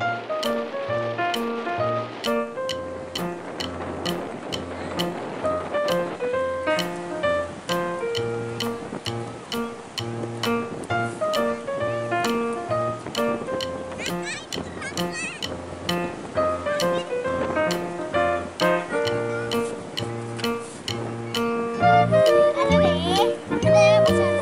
阿德里，阿德里。